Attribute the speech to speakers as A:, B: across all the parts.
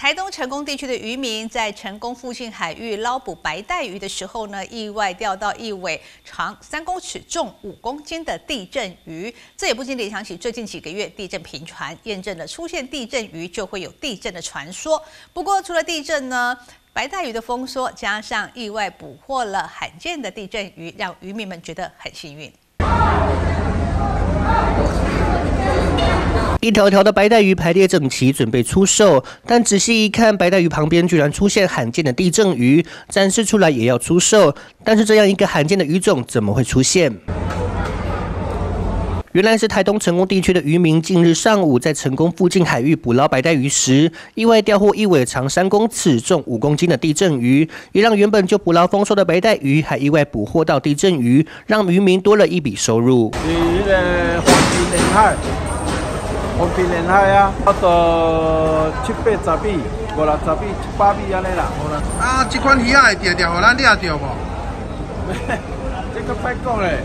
A: 台东成功地区的渔民在成功附近海域捞捕白带鱼的时候呢，意外钓到一尾长三公尺、重五公斤的地震鱼。这也不禁联想起最近几个月地震频传，验证了出现地震鱼就会有地震的传说。不过，除了地震呢，白带鱼的丰收加上意外捕获了罕见的地震鱼，让渔民们觉得很幸运。
B: 一条条的白带鱼排列整齐，准备出售。但仔细一看，白带鱼旁边居然出现罕见的地震鱼，展示出来也要出售。但是这样一个罕见的鱼种怎么会出现？原来是台东成功地区的渔民近日上午在成功附近海域捕捞白带鱼时，意外钓获一尾长三公尺、重五公斤的地震鱼，也让原本就捕捞丰收的白带鱼还意外捕获到地震鱼，让渔民多了一笔收入。
C: 方便连海啊，啊到七八十米、五六十米、七八米安尼啦。
D: 啊，这款鱼啊会钓钓，互咱钓钓无？
C: 这个歹讲嘞，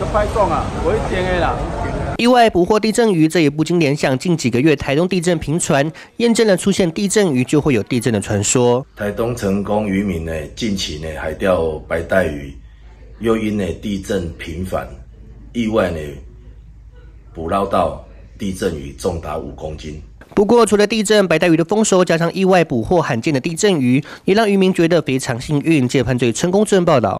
C: 这歹讲啊，不一定的啦。
B: 意外捕获地震鱼，这也不禁联想近几个月台东地震频传，验证了出现地震鱼就会有地震的传说。
E: 台东成功渔民呢，近期呢海钓白带鱼，又因呢地震频繁，意外呢捕捞到。地震鱼重达五公斤。
B: 不过，除了地震，白带鱼的丰收加上意外捕获罕见的地震鱼，也让渔民觉得非常幸运。借犯罪成功证报道。